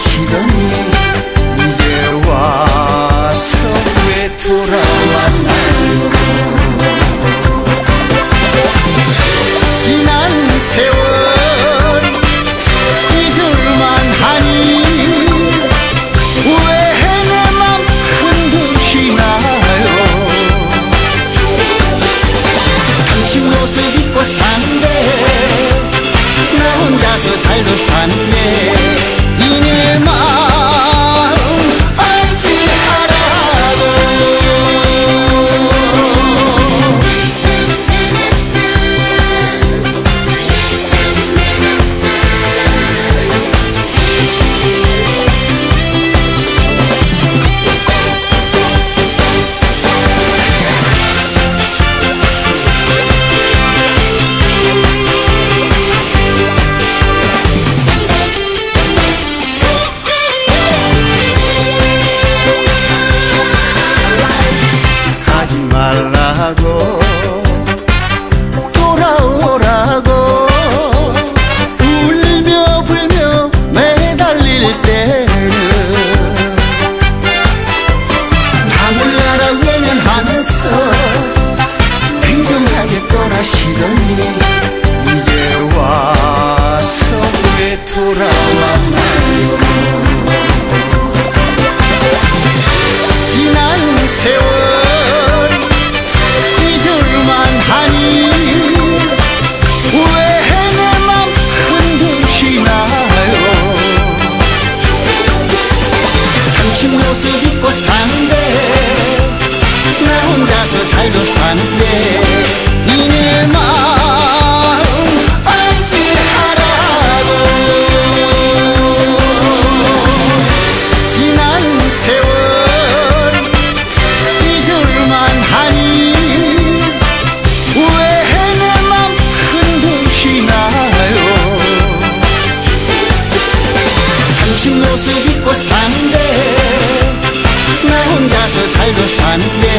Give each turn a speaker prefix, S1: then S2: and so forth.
S1: 시더니 이제 와서 왜 돌아왔나요? 지난 세월 잊을만 하니 왜 내 맘 흔드시나요? 당신 모습 입고 산대. 나 혼자서 잘도 산대 외면하면서 냉정하게 떠나시더니 이제 와서 왜 돌아왔나요? 지난 세월 잊을만 하니 왜 내 맘 흔드시나요? 당신 모습 입고 산대 이내 마음 안지하라고. 지난 세월 잊을만 하니 왜 내 맘 흔드시나요? 당신 모습 입고 산대. 나 혼자서 잘도 산대